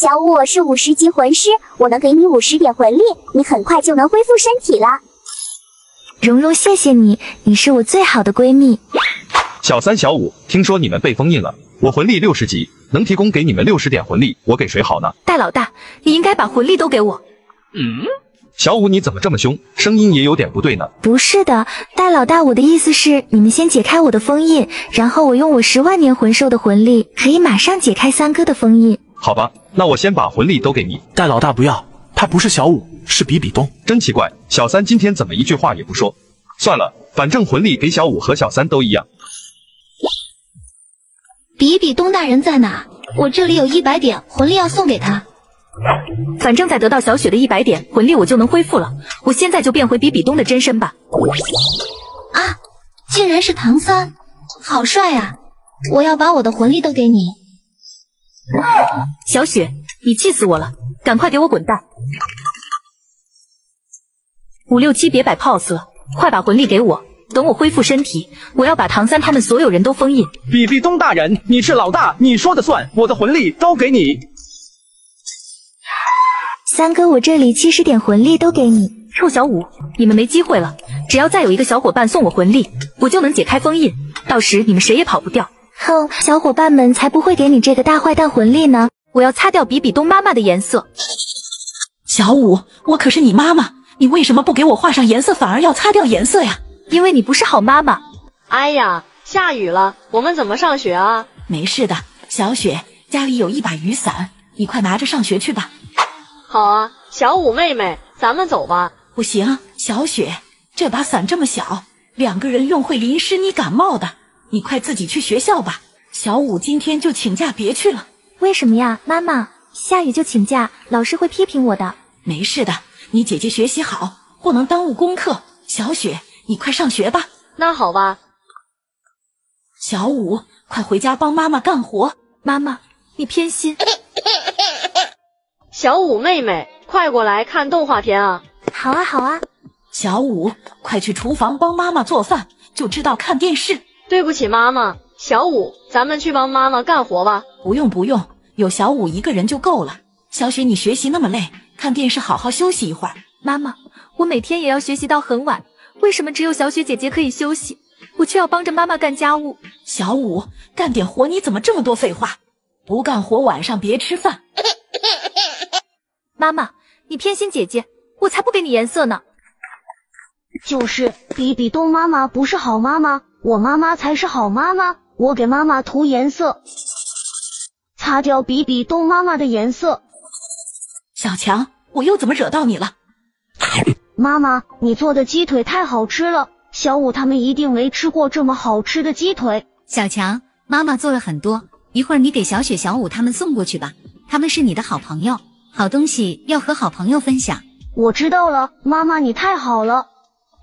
小五，我是五十级魂师，我能给你五十点魂力，你很快就能恢复身体了。蓉蓉，谢谢你，你是我最好的闺蜜。小三、小五，听说你们被封印了，我魂力六十级，能提供给你们六十点魂力，我给谁好呢？戴老大，你应该把魂力都给我。嗯，小五你怎么这么凶？声音也有点不对呢。不是的，戴老大，我的意思是，你们先解开我的封印，然后我用我十万年魂兽的魂力，可以马上解开三哥的封印。好吧，那我先把魂力都给你。戴老大不要，他不是小五，是比比东。真奇怪，小三今天怎么一句话也不说？算了，反正魂力给小五和小三都一样。比比东大人在哪？我这里有一百点魂力要送给他。反正再得到小雪的一百点魂力，我就能恢复了。我现在就变回比比东的真身吧。啊，竟然是唐三，好帅啊！我要把我的魂力都给你。小雪，你气死我了！赶快给我滚蛋！五六七，别摆 pose 了，快把魂力给我！等我恢复身体，我要把唐三他们所有人都封印。比比东大人，你是老大，你说的算，我的魂力都给你。三哥，我这里七十点魂力都给你。臭小五，你们没机会了！只要再有一个小伙伴送我魂力，我就能解开封印，到时你们谁也跑不掉。哼，小伙伴们才不会给你这个大坏蛋魂力呢！我要擦掉比比东妈妈的颜色。小五，我可是你妈妈，你为什么不给我画上颜色，反而要擦掉颜色呀？因为你不是好妈妈。哎呀，下雨了，我们怎么上学啊？没事的，小雪家里有一把雨伞，你快拿着上学去吧。好啊，小五妹妹，咱们走吧。不行，小雪，这把伞这么小，两个人用会淋湿你感冒的。你快自己去学校吧。小五今天就请假别去了。为什么呀，妈妈？下雨就请假，老师会批评我的。没事的，你姐姐学习好，不能耽误功课。小雪。你快上学吧。那好吧。小五，快回家帮妈妈干活。妈妈，你偏心。小五妹妹，快过来看动画片啊！好啊，好啊。小五，快去厨房帮妈妈做饭，就知道看电视。对不起，妈妈。小五，咱们去帮妈妈干活吧。不用不用，有小五一个人就够了。小雪，你学习那么累，看电视好好休息一会儿。妈妈，我每天也要学习到很晚。为什么只有小雪姐姐可以休息，我却要帮着妈妈干家务？小五，干点活，你怎么这么多废话？不干活，晚上别吃饭。妈妈，你偏心姐姐，我才不给你颜色呢。就是比比东妈妈不是好妈妈，我妈妈才是好妈妈。我给妈妈涂颜色，擦掉比比东妈妈的颜色。小强，我又怎么惹到你了？妈妈，你做的鸡腿太好吃了，小五他们一定没吃过这么好吃的鸡腿。小强，妈妈做了很多，一会儿你给小雪、小五他们送过去吧，他们是你的好朋友，好东西要和好朋友分享。我知道了，妈妈你太好了。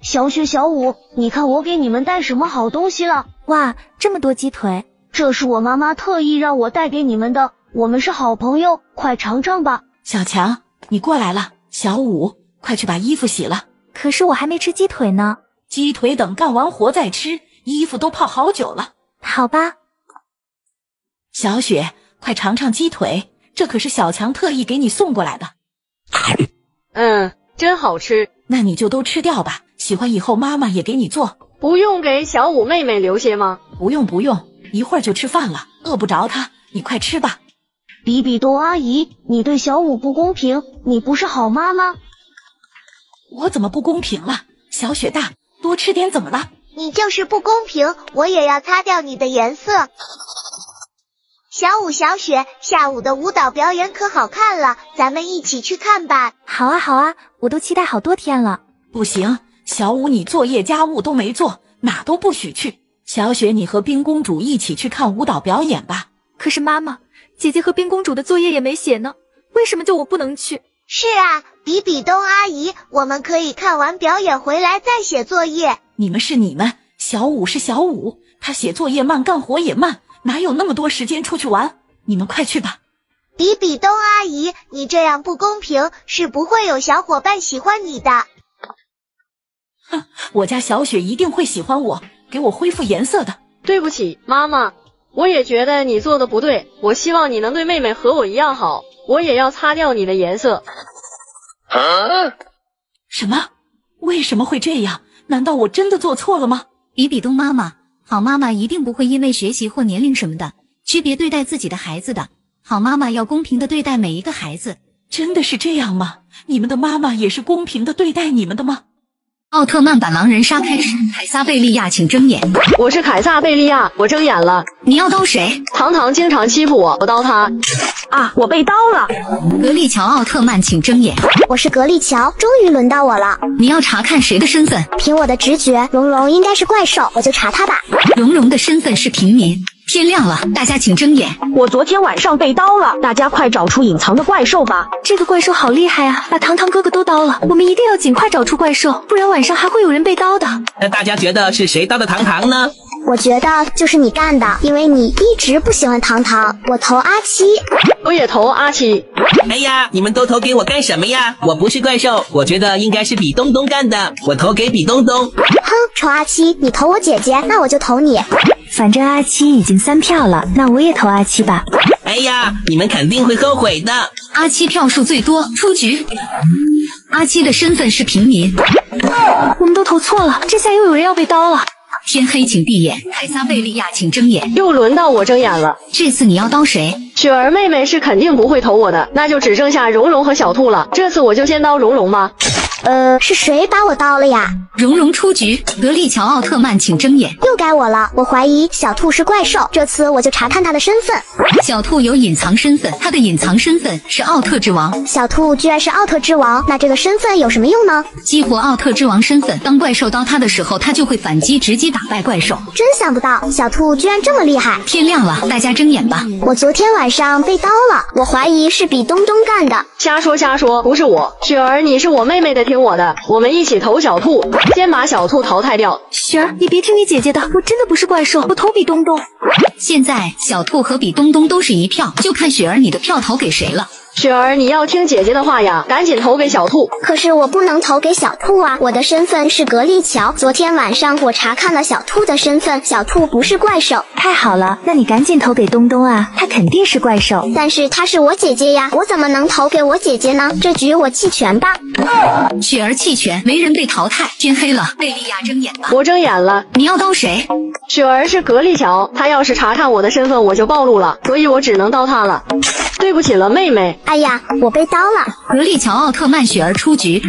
小雪、小五，你看我给你们带什么好东西了？哇，这么多鸡腿，这是我妈妈特意让我带给你们的，我们是好朋友，快尝尝吧。小强，你过来了，小五。快去把衣服洗了！可是我还没吃鸡腿呢。鸡腿等干完活再吃，衣服都泡好久了。好吧。小雪，快尝尝鸡腿，这可是小强特意给你送过来的。嗯，真好吃。那你就都吃掉吧，喜欢以后妈妈也给你做。不用给小五妹妹留些吗？不用不用，一会儿就吃饭了，饿不着她。你快吃吧。比比东阿姨，你对小五不公平，你不是好妈妈。我怎么不公平了？小雪大，多吃点怎么了？你就是不公平，我也要擦掉你的颜色。小五、小雪，下午的舞蹈表演可好看了，咱们一起去看吧。好啊，好啊，我都期待好多天了。不行，小五你作业家务都没做，哪都不许去。小雪，你和冰公主一起去看舞蹈表演吧。可是妈妈，姐姐和冰公主的作业也没写呢，为什么就我不能去？是啊，比比东阿姨，我们可以看完表演回来再写作业。你们是你们，小五是小五，他写作业慢，干活也慢，哪有那么多时间出去玩？你们快去吧。比比东阿姨，你这样不公平，是不会有小伙伴喜欢你的。哼，我家小雪一定会喜欢我，给我恢复颜色的。对不起，妈妈，我也觉得你做的不对，我希望你能对妹妹和我一样好。我也要擦掉你的颜色。什么？为什么会这样？难道我真的做错了吗？比比东妈妈，好妈妈一定不会因为学习或年龄什么的区别对待自己的孩子的。好妈妈要公平的对待每一个孩子。真的是这样吗？你们的妈妈也是公平的对待你们的吗？奥特曼版狼人杀开始，凯撒贝利亚，请睁眼。我是凯撒贝利亚，我睁眼了。你要刀谁？糖糖经常欺负我，我刀他。啊，我被刀了。格力乔奥特曼，请睁眼。我是格力乔，终于轮到我了。你要查看谁的身份？凭我的直觉，蓉蓉应该是怪兽，我就查他吧。蓉蓉的身份是平民。天亮了，大家请睁眼。我昨天晚上被刀了，大家快找出隐藏的怪兽吧。这个怪兽好厉害啊，把糖糖哥哥都刀了。我们一定要尽快找出怪兽，不然晚上还会有人被刀的。那大家觉得是谁刀的糖糖呢？我觉得就是你干的，因为你一直不喜欢糖糖。我投阿七，我也投阿七。哎呀，你们都投给我干什么呀？我不是怪兽，我觉得应该是比东东干的，我投给比东东。哼，臭阿七，你投我姐姐，那我就投你。反正阿七已经三票了，那我也投阿七吧。哎呀，你们肯定会后悔的。阿七票数最多，出局。阿七的身份是平民。我们都投错了，这下又有人要被刀了。天黑，请闭眼。凯撒贝利亚，请睁眼。又轮到我睁眼了。这次你要刀谁？雪儿妹妹是肯定不会投我的，那就只剩下蓉蓉和小兔了。这次我就先刀蓉蓉吗？呃，是谁把我刀了呀？蓉蓉出局。格力乔奥特曼，请睁眼。又该我了，我怀疑小兔是怪兽，这次我就查看他的身份。小兔有隐藏身份，他的隐藏身份是奥特之王。小兔居然是奥特之王，那这个身份有什么用呢？激活奥特之王身份，当怪兽刀他的时候，他就会反击，直接打败怪兽。真想不到，小兔居然这么厉害。天亮了，大家睁眼吧。我昨天晚上被刀了，我怀疑是比东东干的。瞎说瞎说，不是我。雪儿，你是我妹妹的，听我的，我们一起投小兔，先把小兔淘汰掉。雪儿，你别听你姐姐的，我真的不是怪兽，我投比东东。现在小兔和比东东都是一票，就看雪儿你的票投给谁了。雪儿，你要听姐姐的话呀，赶紧投给小兔。可是我不能投给小兔啊，我的身份是格力乔。昨天晚上我查看了小兔的身份，小兔不是怪兽。太好了，那你赶紧投给东东啊，他肯定是怪兽。但是她是我姐姐呀，我怎么能投给我姐姐呢？这局我弃权吧。雪儿弃权，没人被淘汰。天黑了，贝利亚睁眼吧。我睁眼了。你要刀谁？雪儿是格力乔，她要是查看我的身份，我就暴露了，所以我只能刀她了。对不起了，妹妹。哎呀，我被刀了。格力乔奥特曼雪儿出局。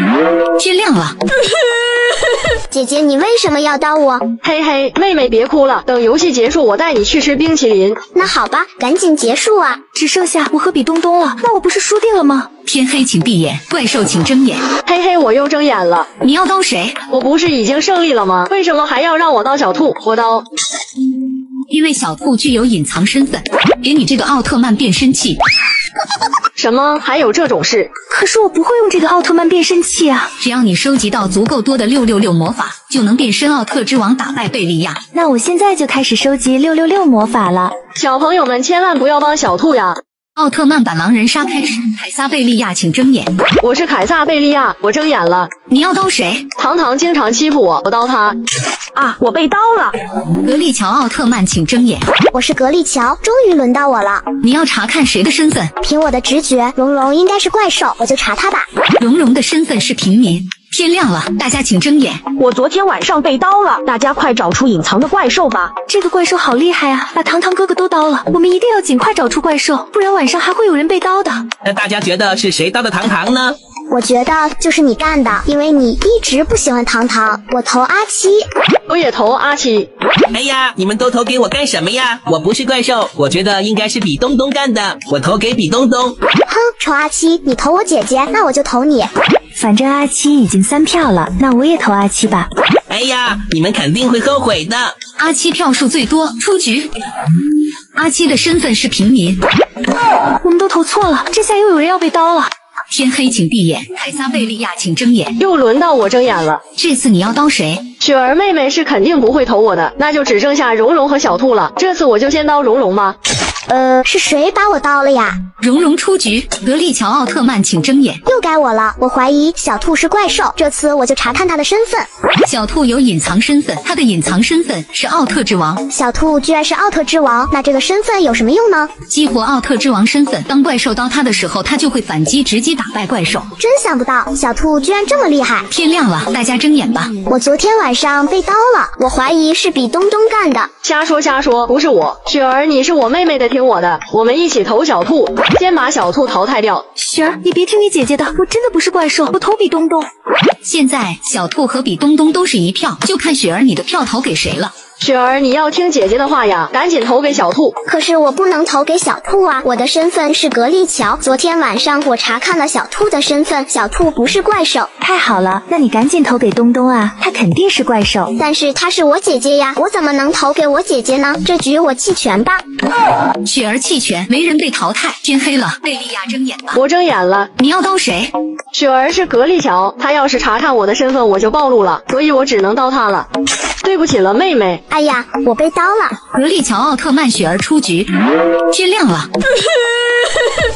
天亮了。姐姐，你为什么要刀我？嘿嘿，妹妹别哭了，等游戏结束，我带你去吃冰淇淋。那好吧，赶紧结束啊！只剩下我和比东东了，那我不是输定了吗？天黑，请闭眼。怪兽，请睁眼。嘿嘿，我又睁眼了。你要刀谁？我不是已经胜利了吗？为什么还要让我刀小兔？我刀。因为小兔具有隐藏身份，给你这个奥特曼变身器。什么？还有这种事？可是我不会用这个奥特曼变身器啊！只要你收集到足够多的六六六魔法，就能变身奥特之王，打败贝利亚。那我现在就开始收集六六六魔法了。小朋友们千万不要帮小兔呀！奥特曼版狼人杀开始，凯撒贝利亚，请睁眼。我是凯撒贝利亚，我睁眼了。你要刀谁？糖糖经常欺负我，我刀他。啊，我被刀了。格力乔奥特曼，请睁眼。我是格力乔，终于轮到我了。你要查看谁的身份？凭我的直觉，蓉蓉应该是怪兽，我就查他吧。蓉蓉的身份是平民。天亮了，大家请睁眼。我昨天晚上被刀了，大家快找出隐藏的怪兽吧。这个怪兽好厉害啊，把糖糖哥哥都刀了。我们一定要尽快找出怪兽，不然晚上还会有人被刀的。那大家觉得是谁刀的糖糖呢？我觉得就是你干的，因为你一直不喜欢糖糖。我投阿七，我也投阿七。哎呀，你们都投给我干什么呀？我不是怪兽，我觉得应该是比东东干的，我投给比东东。哼，丑阿七，你投我姐姐，那我就投你。反正阿七已经三票了，那我也投阿七吧。哎呀，你们肯定会后悔的。阿七票数最多，出局。阿七的身份是平民。我们都投错了，这下又有人要被刀了。天黑，请闭眼。凯撒贝利亚，请睁眼。又轮到我睁眼了。这次你要刀谁？雪儿妹妹是肯定不会投我的，那就只剩下蓉蓉和小兔了。这次我就先刀蓉蓉吧。呃，是谁把我刀了呀？蓉蓉出局，格力乔奥特曼请睁眼。又该我了，我怀疑小兔是怪兽，这次我就查看他的身份。小兔有隐藏身份，他的隐藏身份是奥特之王。小兔居然是奥特之王，那这个身份有什么用呢？激活奥特之王身份，当怪兽刀他的时候，他就会反击，直接打败怪兽。真想不到，小兔居然这么厉害！天亮了，大家睁眼吧。我昨天晚上被刀了，我怀疑是比东东干的。瞎说瞎说，不是我，雪儿，你是我妹妹的，听我的，我们一起投小兔，先把小兔淘汰掉。雪儿，你别听你姐姐的，我真的不是怪兽，我投比东东。现在小兔和比东东都是一票，就看雪儿你的票投给谁了。雪儿，你要听姐姐的话呀，赶紧投给小兔。可是我不能投给小兔啊，我的身份是格力乔。昨天晚上我查看了小兔的身份，小兔不是怪兽。太好了，那你赶紧投给东东啊，他肯定是怪兽。但是她是我姐姐呀，我怎么能投给我姐姐呢？这局我弃权吧。雪儿弃权，没人被淘汰。天黑了，贝利亚睁眼吧。我睁眼了。你要刀谁？雪儿是格力乔，她要是查看我的身份，我就暴露了，所以我只能刀她了。对不起了，妹妹。哎呀，我被刀了。格丽乔奥特曼雪儿出局。天亮了。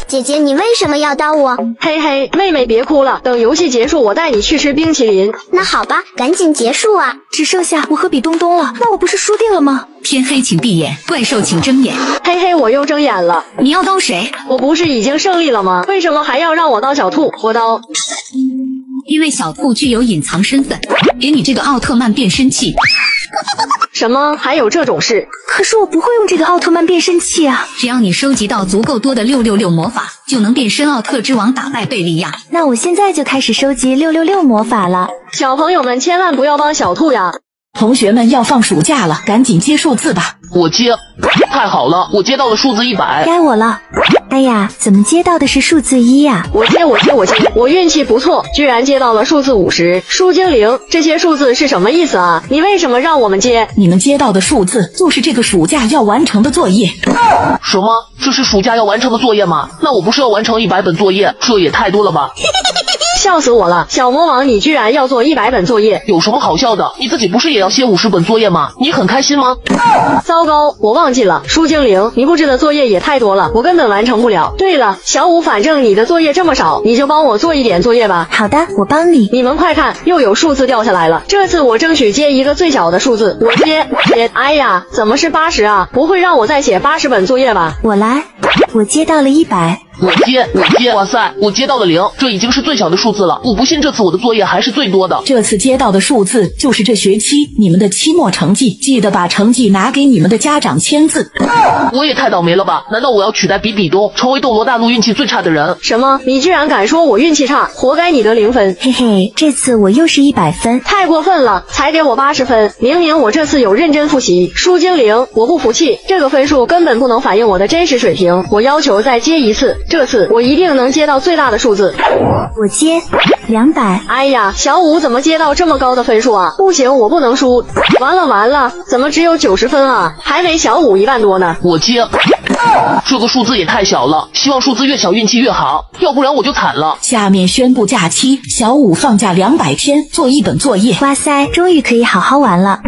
姐姐，你为什么要刀我？嘿嘿，妹妹别哭了，等游戏结束，我带你去吃冰淇淋。那好吧，赶紧结束啊！只剩下我和比东东了，那我不是输定了吗？天黑请闭眼，怪兽请睁眼。嘿嘿，我又睁眼了。你要刀谁？我不是已经胜利了吗？为什么还要让我刀小兔？我刀。因为小兔具有隐藏身份，给你这个奥特曼变身器。什么？还有这种事？可是我不会用这个奥特曼变身器啊！只要你收集到足够多的六六六魔法，就能变身奥特之王，打败贝利亚。那我现在就开始收集六六六魔法了。小朋友们千万不要帮小兔呀！同学们要放暑假了，赶紧接数字吧。我接，太好了，我接到了数字一百。该我了。哎呀，怎么接到的是数字一呀、我接，我接，我接，我运气不错，居然接到了数字五十。书精灵，这些数字是什么意思啊？你为什么让我们接？你们接到的数字就是这个暑假要完成的作业。什么？这是暑假要完成的作业吗？那我不是要完成一百本作业？这也太多了吧！笑死我了！小魔王，你居然要做一百本作业，有什么好笑的？你自己不是也要写五十本作业吗？你很开心吗？糟糕，我忘记了，书精灵，你布置的作业也太多了，我根本完成不了。对了，小五，反正你的作业这么少，你就帮我做一点作业吧。好的，我帮你。你们快看，又有数字掉下来了。这次我争取接一个最小的数字，我接接。哎呀，怎么是八十啊？不会让我再写八十本作业吧？我来，我接到了一百。我接，我接，哇塞，我接到了零，这已经是最小的数字了。我不信这次我的作业还是最多的。这次接到的数字就是这学期你们的期末成绩，记得把成绩拿给你们的家长签字。我也太倒霉了吧？难道我要取代比比东，成为斗罗大陆运气最差的人？什么？你居然敢说我运气差，活该你得零分！嘿嘿，这次我又是一百分，太过分了，才给我八十分，明明我这次有认真复习。书精灵，我不服气，这个分数根本不能反映我的真实水平，我要求再接一次，这次我一定能接到最大的数字。我接两百。哎呀，小五怎么接到这么高的分数啊？不行，我不能输！完了完了，怎么只有九十分啊？还没小五一万多呢。我接，这个数字也太小了，希望数字越小运气越好，要不然我就惨了。下面宣布假期，小五放假两百天，做一本作业。哇塞，终于可以好好玩了。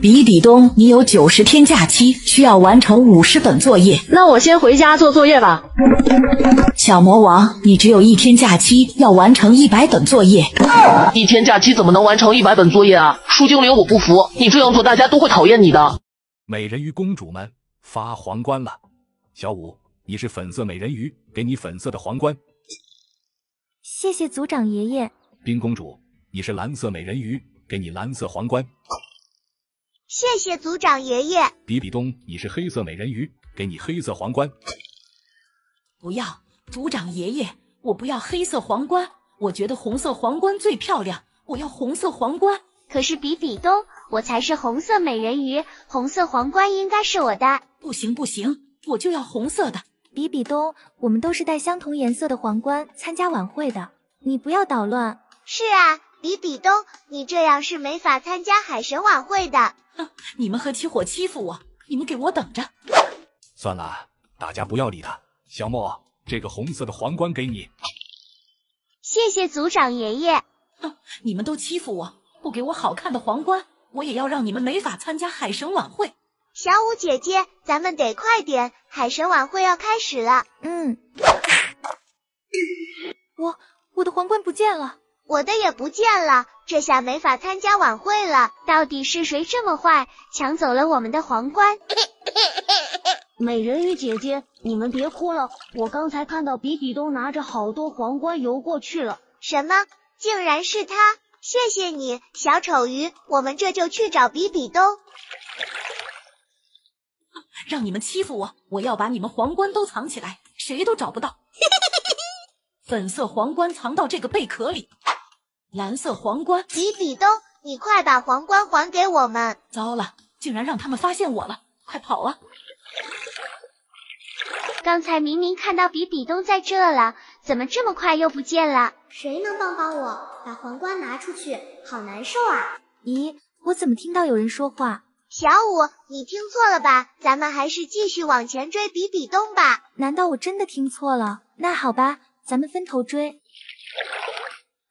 比比东，你有九十天假期，需要完成五十本作业。那我先回家做作业吧。小魔王，你只有一天假期，要完成一百本作业。一天假期怎么能完成一百本作业啊？书精灵，我不服，你这样做大家都会讨厌你的。美人鱼公主们发皇冠了，小五，你是粉色美人鱼，给你粉色的皇冠。谢谢族长爷爷。冰公主，你是蓝色美人鱼，给你蓝色皇冠。谢谢族长爷爷。比比东，你是黑色美人鱼，给你黑色皇冠。不要，族长爷爷，我不要黑色皇冠，我觉得红色皇冠最漂亮，我要红色皇冠。可是比比东，我才是红色美人鱼，红色皇冠应该是我的。不行不行，我就要红色的。比比东，我们都是戴相同颜色的皇冠参加晚会的，你不要捣乱。是啊，比比东，你这样是没法参加海神晚会的。哼，你们和起火欺负我，你们给我等着！算了，大家不要理他。小莫，这个红色的皇冠给你。谢谢族长爷爷。哼，你们都欺负我，不给我好看的皇冠，我也要让你们没法参加海神晚会。小舞姐姐，咱们得快点，海神晚会要开始了。嗯。我我的皇冠不见了，我的也不见了，这下没法参加晚会了。到底是谁这么坏，抢走了我们的皇冠？美人鱼姐姐，你们别哭了，我刚才看到比比东拿着好多皇冠游过去了。什么？竟然是他！谢谢你，小丑鱼，我们这就去找比比东。让你们欺负我，我要把你们皇冠都藏起来，谁都找不到。粉色皇冠藏到这个贝壳里，蓝色皇冠，比比东，你快把皇冠还给我们！糟了，竟然让他们发现我了，快跑啊！刚才明明看到比比东在这了，怎么这么快又不见了？谁能帮帮我，把皇冠拿出去？好难受啊！咦，我怎么听到有人说话？小五，你听错了吧？咱们还是继续往前追比比东吧。难道我真的听错了？那好吧，咱们分头追。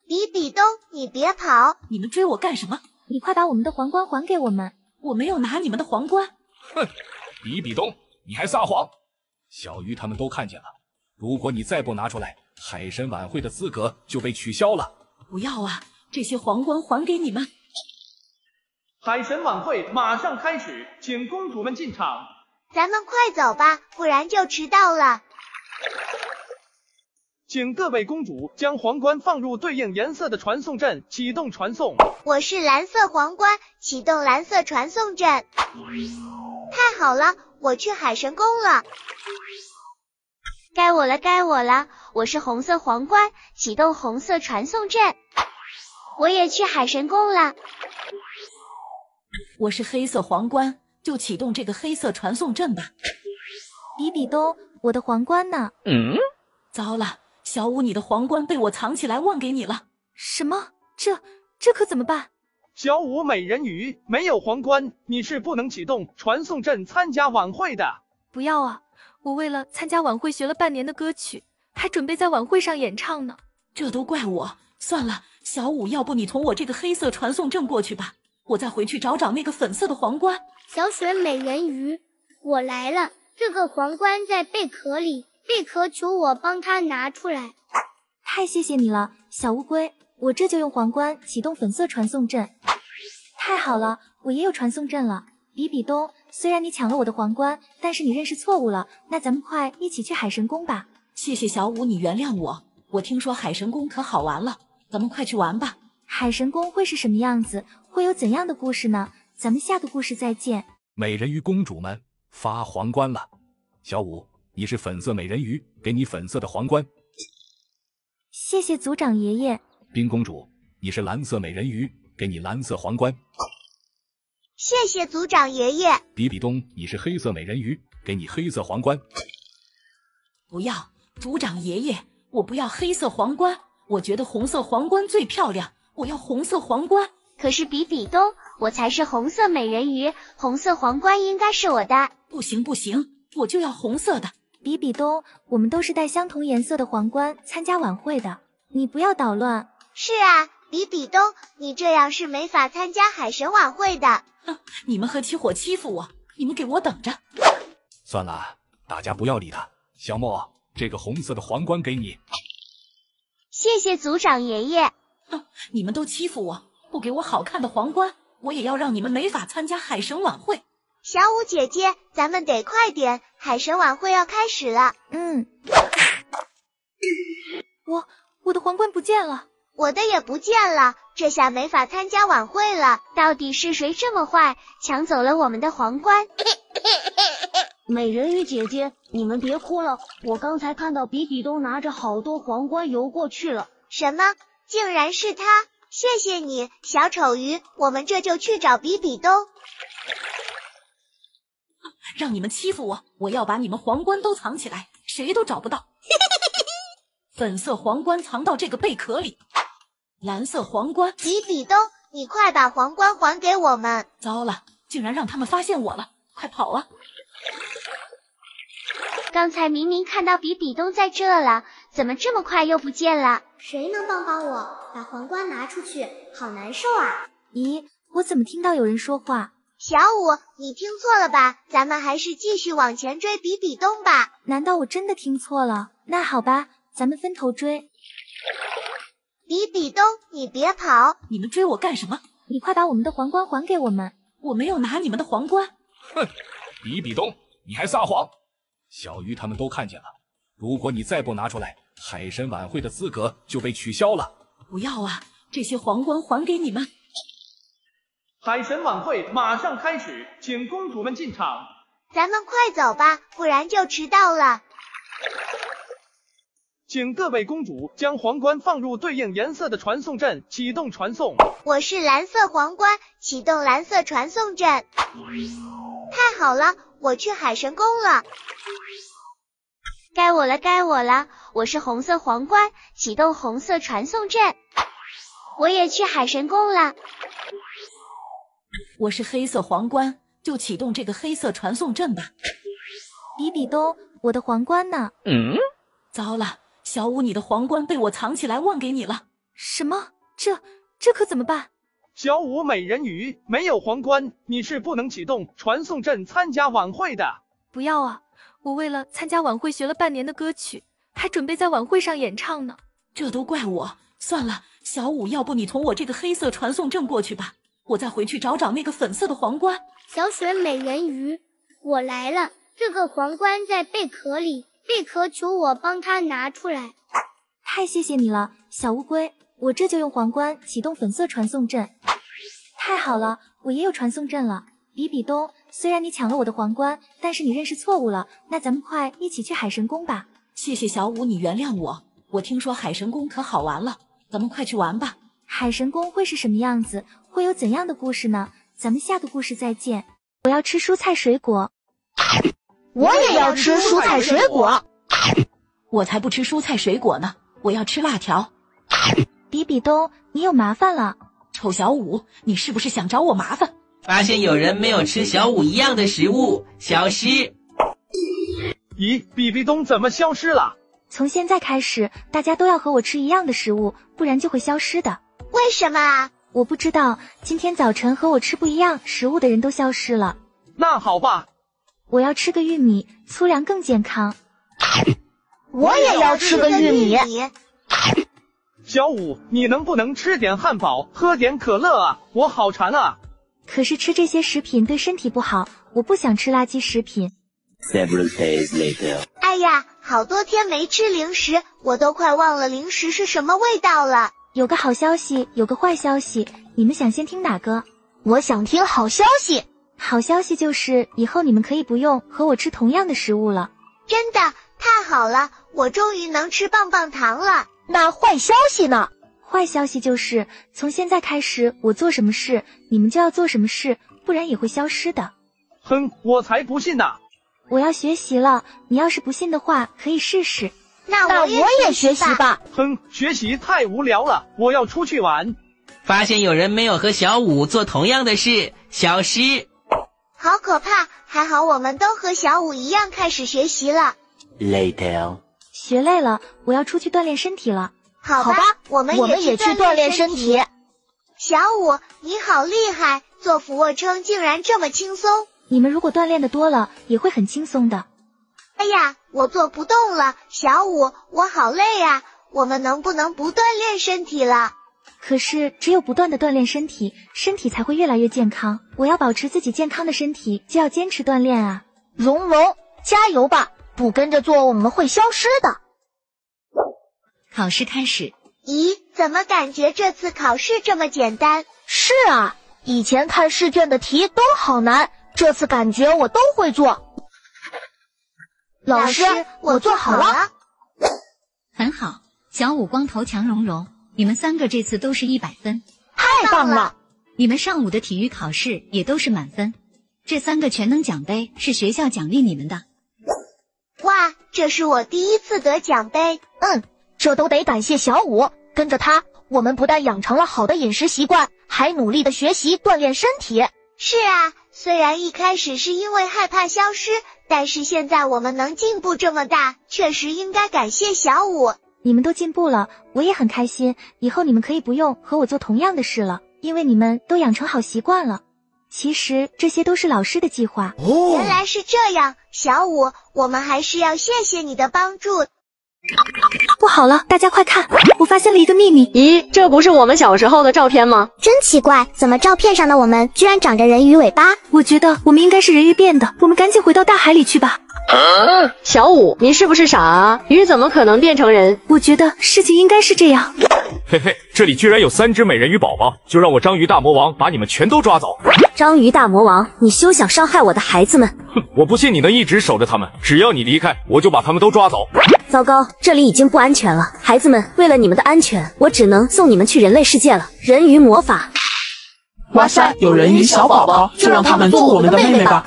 比比东，你别跑！你们追我干什么？你快把我们的皇冠还给我们！我没有拿你们的皇冠。哼，比比东，你还撒谎！小鱼他们都看见了，如果你再不拿出来，海神晚会的资格就被取消了。不要啊，这些皇冠还给你们。海神晚会马上开始，请公主们进场。咱们快走吧，不然就迟到了。请各位公主将皇冠放入对应颜色的传送阵，启动传送。我是蓝色皇冠，启动蓝色传送阵。太好了！我去海神宫了，该我了，该我了！我是红色皇冠，启动红色传送阵。我也去海神宫了。我是黑色皇冠，就启动这个黑色传送阵吧。比比东，我的皇冠呢？嗯，糟了，小五，你的皇冠被我藏起来，忘给你了。什么？这这可怎么办？小舞美人鱼没有皇冠，你是不能启动传送阵参加晚会的。不要啊！我为了参加晚会学了半年的歌曲，还准备在晚会上演唱呢。这都怪我。算了，小舞，要不你从我这个黑色传送阵过去吧，我再回去找找那个粉色的皇冠。小雪美人鱼，我来了。这个皇冠在贝壳里，贝壳求我帮他拿出来。太谢谢你了，小乌龟。我这就用皇冠启动粉色传送阵。太好了，我也有传送阵了。比比东，虽然你抢了我的皇冠，但是你认识错误了。那咱们快一起去海神宫吧。谢谢小五，你原谅我。我听说海神宫可好玩了，咱们快去玩吧。海神宫会是什么样子？会有怎样的故事呢？咱们下个故事再见。美人鱼公主们发皇冠了。小五，你是粉色美人鱼，给你粉色的皇冠。谢谢族长爷爷。冰公主，你是蓝色美人鱼，给你蓝色皇冠。谢谢族长爷爷。比比东，你是黑色美人鱼，给你黑色皇冠。不要，族长爷爷，我不要黑色皇冠，我觉得红色皇冠最漂亮，我要红色皇冠。可是比比东，我才是红色美人鱼，红色皇冠应该是我的。不行不行，我就要红色的。比比东，我们都是戴相同颜色的皇冠参加晚会的，你不要捣乱。是啊，比比东，你这样是没法参加海神晚会的。哼，你们合起伙欺负我，你们给我等着！算了，大家不要理他。小莫，这个红色的皇冠给你。谢谢族长爷爷。哼，你们都欺负我，不给我好看的皇冠，我也要让你们没法参加海神晚会。小舞姐姐，咱们得快点，海神晚会要开始了。嗯。我我的皇冠不见了。我的也不见了，这下没法参加晚会了。到底是谁这么坏，抢走了我们的皇冠？美人鱼姐姐，你们别哭了，我刚才看到比比东拿着好多皇冠游过去了。什么？竟然是他！谢谢你，小丑鱼，我们这就去找比比东。让你们欺负我，我要把你们皇冠都藏起来，谁都找不到。粉色皇冠藏到这个贝壳里。蓝色皇冠，比比东，你快把皇冠还给我们！糟了，竟然让他们发现我了，快跑啊！刚才明明看到比比东在这了，怎么这么快又不见了？谁能帮帮我，把皇冠拿出去？好难受啊！咦，我怎么听到有人说话？小五，你听错了吧？咱们还是继续往前追比比东吧。难道我真的听错了？那好吧，咱们分头追。比比东，你别跑！你们追我干什么？你快把我们的皇冠还给我们！我没有拿你们的皇冠。哼，比比东，你还撒谎！小鱼他们都看见了，如果你再不拿出来，海神晚会的资格就被取消了。不要啊！这些皇冠还给你们。海神晚会马上开始，请公主们进场。咱们快走吧，不然就迟到了。请各位公主将皇冠放入对应颜色的传送阵，启动传送。我是蓝色皇冠，启动蓝色传送阵。太好了，我去海神宫了。该我了，该我了！我是红色皇冠，启动红色传送阵。我也去海神宫了。我是黑色皇冠，就启动这个黑色传送阵吧。比比东，我的皇冠呢？嗯，糟了，小五，你的皇冠被我藏起来，忘给你了。什么？这这可怎么办？小五美人鱼没有皇冠，你是不能启动传送阵参加晚会的。不要啊！我为了参加晚会学了半年的歌曲，还准备在晚会上演唱呢。这都怪我。算了，小五，要不你从我这个黑色传送阵过去吧。我再回去找找那个粉色的皇冠。小雪美人鱼，我来了。这个皇冠在贝壳里，贝壳求我帮他拿出来。太谢谢你了，小乌龟。我这就用皇冠启动粉色传送阵。太好了，我也有传送阵了。比比东，虽然你抢了我的皇冠，但是你认识错误了。那咱们快一起去海神宫吧。谢谢小五，你原谅我。我听说海神宫可好玩了，咱们快去玩吧。海神宫会是什么样子？会有怎样的故事呢？咱们下个故事再见。我要吃蔬菜水果，我也要吃蔬菜水果。我才不吃蔬菜水果呢！我要吃辣条。比比东，你有麻烦了！臭小五，你是不是想找我麻烦？发现有人没有吃小五一样的食物，消失。咦，比比东怎么消失了？从现在开始，大家都要和我吃一样的食物，不然就会消失的。为什么啊？我不知道。今天早晨和我吃不一样食物的人都消失了。那好吧，我要吃个玉米，粗粮更健康。我也要吃个玉米。小五，你能不能吃点汉堡，喝点可乐啊？我好馋啊！可是吃这些食品对身体不好，我不想吃垃圾食品。Several days later，哎呀，好多天没吃零食，我都快忘了零食是什么味道了。有个好消息，有个坏消息，你们想先听哪个？我想听好消息。好消息就是以后你们可以不用和我吃同样的食物了。真的太好了，我终于能吃棒棒糖了。那坏消息呢？坏消息就是从现在开始，我做什么事，你们就要做什么事，不然也会消失的。哼，我才不信呢！我要学习了，你要是不信的话，可以试试。那我也学习吧。哼，学习太无聊了，我要出去玩。发现有人没有和小五做同样的事，消失。好可怕！还好我们都和小五一样开始学习了。Later，学累了，我要出去锻炼身体了。好吧，我们我们也去锻炼身体。小五，你好厉害，做俯卧撑竟然这么轻松。你们如果锻炼的多了，也会很轻松的。哎呀，我做不动了，小五，我好累啊！我们能不能不锻炼身体了？可是只有不断的锻炼身体，身体才会越来越健康。我要保持自己健康的身体，就要坚持锻炼啊！蓉蓉，加油吧！不跟着做，我们会消失的。考试开始。咦，怎么感觉这次考试这么简单？是啊，以前看试卷的题都好难，这次感觉我都会做。老师，我做好了。很好，小五、光头强、蓉蓉，你们三个这次都是一百分，太棒了！你们上午的体育考试也都是满分，这三个全能奖杯是学校奖励你们的。哇，这是我第一次得奖杯。嗯，这都得感谢小五，跟着他，我们不但养成了好的饮食习惯，还努力的学习锻炼身体。是啊，虽然一开始是因为害怕消失。但是现在我们能进步这么大，确实应该感谢小五。你们都进步了，我也很开心。以后你们可以不用和我做同样的事了，因为你们都养成好习惯了。其实这些都是老师的计划。哦原来是这样，小五，我们还是要谢谢你的帮助。不好了，大家快看，我发现了一个秘密。咦，这不是我们小时候的照片吗？真奇怪，怎么照片上的我们居然长着人鱼尾巴？我觉得我们应该是人鱼变的，我们赶紧回到大海里去吧。小五，你是不是傻啊？鱼怎么可能变成人？我觉得事情应该是这样。嘿嘿，这里居然有三只美人鱼宝宝，就让我章鱼大魔王把你们全都抓走。章鱼大魔王，你休想伤害我的孩子们！哼，我不信你能一直守着他们，只要你离开，我就把他们都抓走。糟糕，这里已经不安全了，孩子们，为了你们的安全，我只能送你们去人类世界了。人鱼魔法。哇塞，有人鱼小宝宝，就让他们做我们的妹妹吧。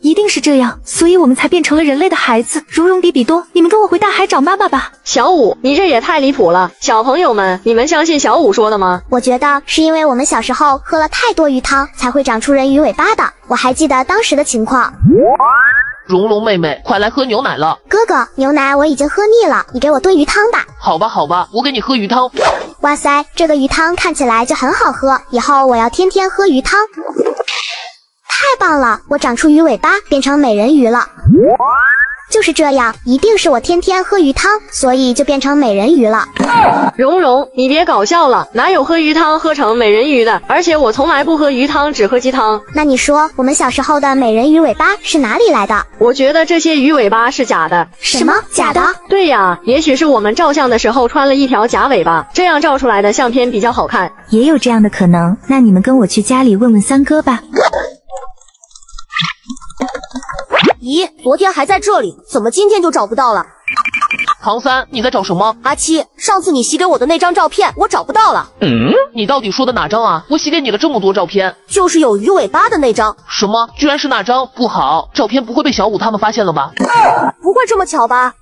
一定是这样，所以我们才变成了人类的孩子。蓉蓉、比比多，你们跟我回大海找妈妈吧。小五，你这也太离谱了！小朋友们，你们相信小五说的吗？我觉得是因为我们小时候喝了太多鱼汤，才会长出人鱼尾巴的。我还记得当时的情况。蓉蓉妹妹，快来喝牛奶了。哥哥，牛奶我已经喝腻了，你给我炖鱼汤吧。好吧，好吧，我给你喝鱼汤。哇塞，这个鱼汤看起来就很好喝，以后我要天天喝鱼汤。太棒了，我长出鱼尾巴，变成美人鱼了。就是这样，一定是我天天喝鱼汤，所以就变成美人鱼了。蓉蓉，你别搞笑了，哪有喝鱼汤喝成美人鱼的？而且我从来不喝鱼汤，只喝鸡汤。那你说，我们小时候的美人鱼尾巴是哪里来的？我觉得这些鱼尾巴是假的。什么假的？对呀，也许是我们照相的时候穿了一条假尾巴，这样照出来的相片比较好看。也有这样的可能。那你们跟我去家里问问三哥吧。咦，昨天还在这里，怎么今天就找不到了？唐三，你在找什么？阿七，上次你洗给我的那张照片，我找不到了。嗯，你到底说的哪张啊？我洗给你了这么多照片，就是有鱼尾巴的那张。什么？居然是那张？不好，照片不会被小五他们发现了吧？不会这么巧吧？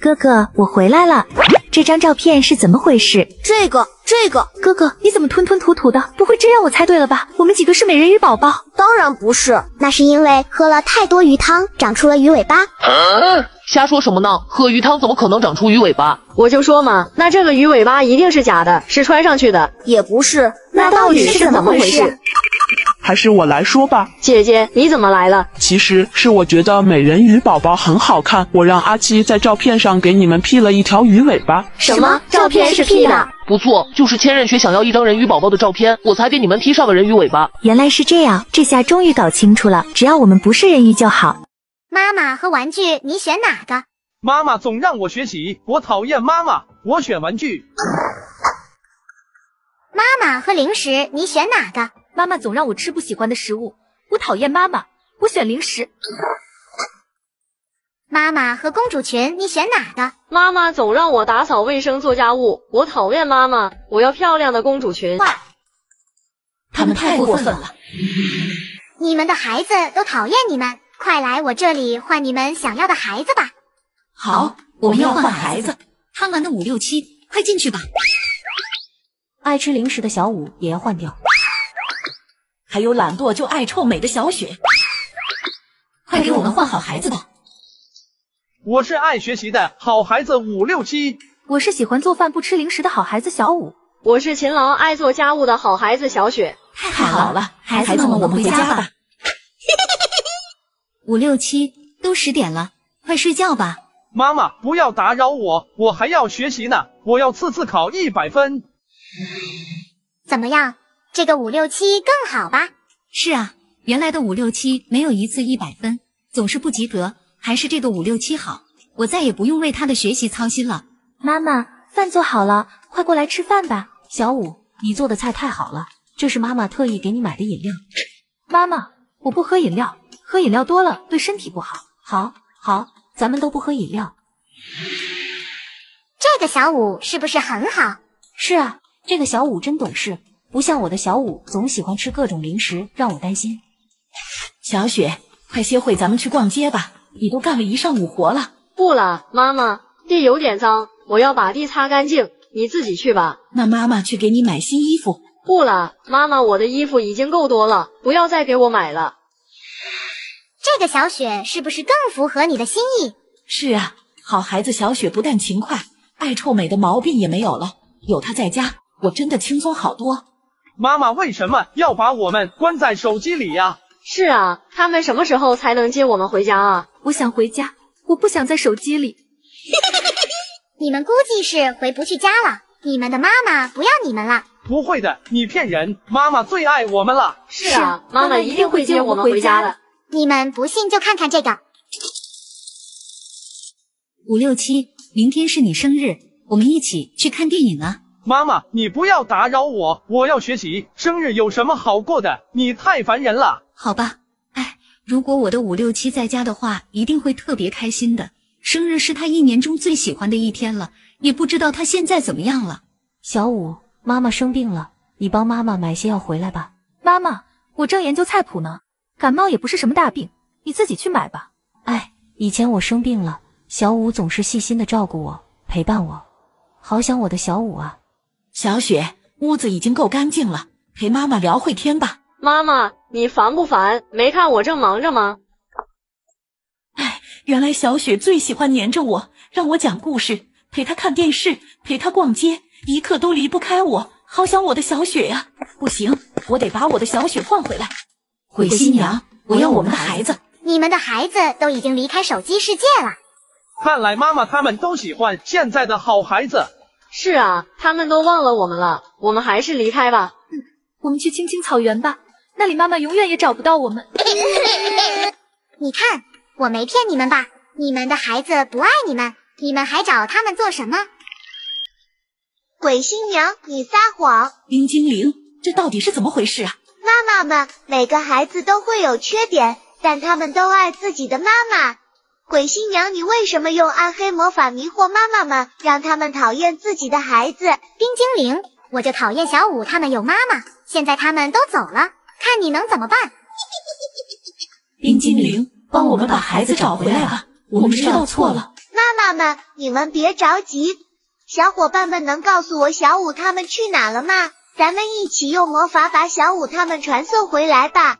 哥哥，我回来了。这张照片是怎么回事？这个，这个，哥哥，你怎么吞吞吐吐的？不会真让我猜对了吧？我们几个是美人鱼宝宝？当然不是，那是因为喝了太多鱼汤，长出了鱼尾巴。啊、瞎说什么呢？喝鱼汤怎么可能长出鱼尾巴？我就说嘛，那这个鱼尾巴一定是假的，是穿上去的。也不是，那到底是怎么回事？还是我来说吧，姐姐，你怎么来了？其实是我觉得美人鱼宝宝很好看，我让阿七在照片上给你们 P 了一条鱼尾巴。什么？照片是 P 的？不错，就是千仞雪想要一张人鱼宝宝的照片，我才给你们 P 上了人鱼尾巴。原来是这样，这下终于搞清楚了，只要我们不是人鱼就好。妈妈和玩具，你选哪个？妈妈总让我学习，我讨厌妈妈，我选玩具。妈妈和零食，你选哪个？妈妈总让我吃不喜欢的食物，我讨厌妈妈，我选零食。妈妈和公主裙，你选哪个？妈妈总让我打扫卫生做家务，我讨厌妈妈，我要漂亮的公主裙。他们太过分了！你们的孩子都讨厌你们，快来我这里换你们想要的孩子吧。好，我们要换孩子。贪玩的五六七，快进去吧。爱吃零食的小五也要换掉。还有懒惰就爱臭美的小雪，快给我们换好孩子吧！我是爱学习的好孩子五六七，我是喜欢做饭不吃零食的好孩子小五，我是勤劳爱做家务的好孩子小雪。太好了，孩子们，我们回家吧。五六七都十点了，快睡觉吧。妈妈，不要打扰我，我还要学习呢，我要次次考一百分。怎么样？这个五六七更好吧？是啊，原来的五六七没有一次一百分，总是不及格，还是这个五六七好，我再也不用为他的学习操心了。妈妈，饭做好了，快过来吃饭吧。小五，你做的菜太好了，这是妈妈特意给你买的饮料。妈妈，我不喝饮料，喝饮料多了对身体不好。好，好，咱们都不喝饮料。这个小五是不是很好？是啊，这个小五真懂事。不像我的小五，总喜欢吃各种零食，让我担心。小雪，快歇会，咱们去逛街吧。你都干了一上午活了。不了，妈妈，地有点脏，我要把地擦干净。你自己去吧。那妈妈去给你买新衣服。不了，妈妈，我的衣服已经够多了，不要再给我买了。这个小雪是不是更符合你的心意？是啊，好孩子小雪不但勤快，爱臭美的毛病也没有了。有她在家，我真的轻松好多。妈妈为什么要把我们关在手机里呀？是啊，他们什么时候才能接我们回家啊？我想回家，我不想在手机里。你们估计是回不去家了，你们的妈妈不要你们了。不会的，你骗人，妈妈最爱我们了。是啊，妈妈一定会接我们回家的。你们不信就看看这个。五六七，明天是你生日，我们一起去看电影啊！妈妈，你不要打扰我，我要学习。生日有什么好过的？你太烦人了。好吧，哎，如果我的五六七在家的话，一定会特别开心的。生日是他一年中最喜欢的一天了，也不知道他现在怎么样了。小五，妈妈生病了，你帮妈妈买些药回来吧。妈妈，我正研究菜谱呢，感冒也不是什么大病，你自己去买吧。哎，以前我生病了，小五总是细心的照顾我，陪伴我，好想我的小五啊。小雪，屋子已经够干净了，陪妈妈聊会天吧。妈妈，你烦不烦？没看我正忙着吗？哎，原来小雪最喜欢黏着我，让我讲故事，陪她看电视，陪她逛街，一刻都离不开我。好想我的小雪呀！不行，我得把我的小雪换回来。鬼新娘，我要我们的孩子。你们的孩子都已经离开手机世界了。看来妈妈他们都喜欢现在的好孩子。是啊，他们都忘了我们了。我们还是离开吧。嗯，我们去青青草原吧，那里妈妈永远也找不到我们。你看，我没骗你们吧？你们的孩子不爱你们，你们还找他们做什么？鬼新娘，你撒谎！冰精灵，这到底是怎么回事啊？妈妈们，每个孩子都会有缺点，但他们都爱自己的妈妈。鬼新娘，你为什么用暗黑魔法迷惑妈妈们，让他们讨厌自己的孩子？冰精灵，我就讨厌小五他们有妈妈，现在他们都走了，看你能怎么办？冰精灵，帮我们把孩子找回来吧，我们知道错了。妈妈们，你们别着急。小伙伴们能告诉我小五他们去哪了吗？咱们一起用魔法把小五他们传送回来吧。